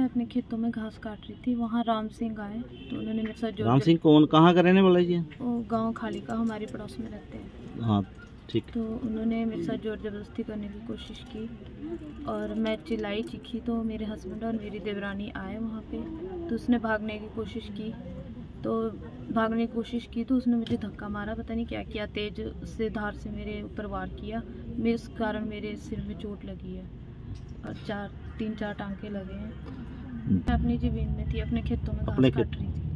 मैं अपने खेतों में घास काट रही थी वहाँ राम सिंह आए तो उन्होंने मेरे साथ राम सिंह कौन? कहाँ का रहने वाला जी? वो गाँव खाली का हमारे पड़ोस में रहते हैं। हाँ ठीक। तो उन्होंने मेरे साथ ज़ोर ज़बरदस्ती करने की कोशिश की और मैं चिल्लाई चीखी तो मेरे हस्बैंड और मेरी देवरानी आए वहाँ पे तो उसने भागने की कोशिश की। तो भागने की कोशिश की तो उसने मुझे धक्का मारा पता नहीं क्या किया तेज से धार से मेरे ऊपर वार किया। मैं इस कारण मेरे सिर में चोट लगी है। और चार तीन चार टांके लगे हैं। मैं अपनी ज़मीन में थी अपने खेतों में अपने काट खेत- रही थी।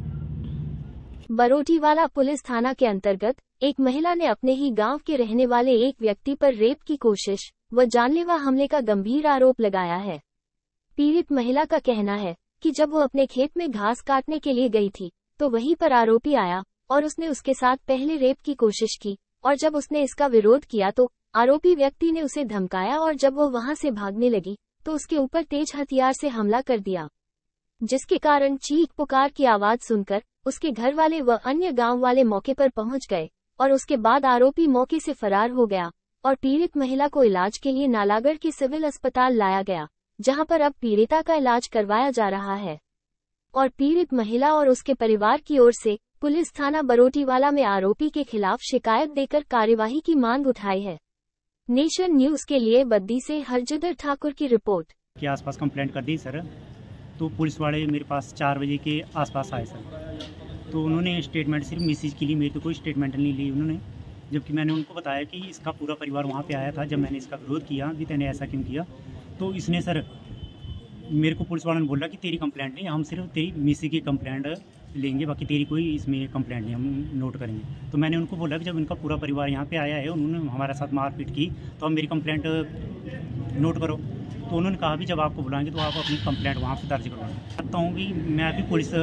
बरोटीवाला पुलिस थाना के अंतर्गत एक महिला ने अपने ही गाँव के रहने वाले एक व्यक्ति पर रेप की कोशिश व जानलेवा हमले का गंभीर आरोप लगाया है। पीड़ित महिला का कहना है कि जब वो अपने खेत में घास काटने के लिए गई थी तो वहीं पर आरोपी आया और उसने उसके साथ पहले रेप की कोशिश की और जब उसने इसका विरोध किया तो आरोपी व्यक्ति ने उसे धमकाया और जब वो वहाँ से भागने लगी तो उसके ऊपर तेज हथियार से हमला कर दिया। जिसके कारण चीख पुकार की आवाज़ सुनकर, उसके घर वाले व अन्य गाँव वाले मौके पर पहुँच गए, और उसके बाद आरोपी मौके से फरार हो गया, और पीड़ित महिला को इलाज के लिए नालागढ़ के सिविल अस्पताल लाया गया, जहाँ पर अब पीड़िता का इलाज करवाया जा रहा है। और पीड़ित महिला और उसके परिवार की ओर से, पुलिस थाना बरोटीवाला में आरोपी के खिलाफ शिकायत देकर कार्यवाही की मांग उठाई है। नेशन न्यूज़ के लिए बद्दी से हरजिदर ठाकुर की रिपोर्ट। के आसपास कंप्लेंट कर दी, सर। तो पुलिस वाले मेरे पास चार बजे के आसपास आए, सर। तो उन्होंने स्टेटमेंट सिर्फ़ मिसिज के लिए, मेरी तो कोई स्टेटमेंट नहीं ली उन्होंने। जबकि मैंने उनको बताया कि इसका पूरा परिवार वहाँ पे आया था जब मैंने इसका विरोध किया, कि तेने ऐसा क्यों किया। तो इसने, सर, मेरे को पुलिस वालों ने बोला कि तेरी कंप्लेंट नहीं, हम सिर्फ़ तेरी मिसी की कंप्लेंट लेंगे, बाकी तेरी कोई इसमें कंप्लेंट नहीं, हम नोट करेंगे। तो मैंने उनको बोला कि जब इनका पूरा परिवार यहाँ पे आया है, उन्होंने हमारे साथ मारपीट की तो हम मेरी कंप्लेंट नोट करो। तो उन्होंने कहा भी जब आपको बुलाएँगे तो आप अपनी कंप्लेंट वहाँ पे दर्ज करवाएँ चाहता हूँ कि मैं अभी पुलिस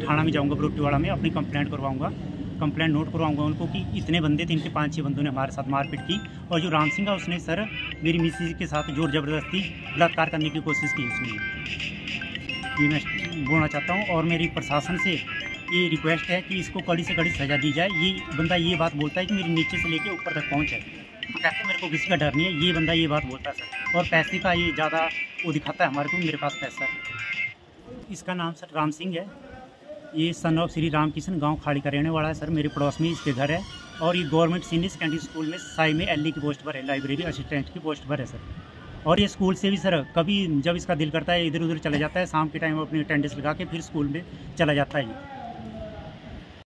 थाना में जाऊँगा, बरोटीवाड़ा में, अपनी कंप्लेंट करवाऊँगा। कंप्लेंट नोट करवाऊँगा उनको कि इतने बंदे थे, इनके पाँच छः बंदों ने हमारे साथ मारपीट की, और जो राम सिंह है, उसने सर मेरी मिसिज के साथ ज़ोर ज़बरदस्ती बलात्कार करने की कोशिश की उसने ये मैं बोलना चाहता हूँ और मेरी प्रशासन से ये रिक्वेस्ट है कि इसको कड़ी से कड़ी सज़ा दी जाए। ये बंदा ये बात बोलता है कि मेरे नीचे से लेके ऊपर तक पहुँच है कहते मेरे को किसी का डर नहीं है। ये बंदा ये बात बोलता है सर। और पैसे का ये ज़्यादा वो दिखाता है हमारे को, मेरे पास पैसा है। इसका नाम सर राम सिंह है। ये सन ऑफ़ श्री राम किशन गाँव खाड़ी का रहने वाला है सर। मेरे पड़ोस में इसके घर है। और ये गवर्नमेंट सीनियर सेकेंडरी स्कूल में साई में एल की पोस्ट पर है। लाइब्रेरी असिस्टेंट की पोस्ट पर है सर। और ये स्कूल से भी सर, कभी जब इसका दिल करता है इधर उधर चला जाता है, शाम के टाइम अपनी अटेंडेंस लगा के फिर स्कूल में चला जाता है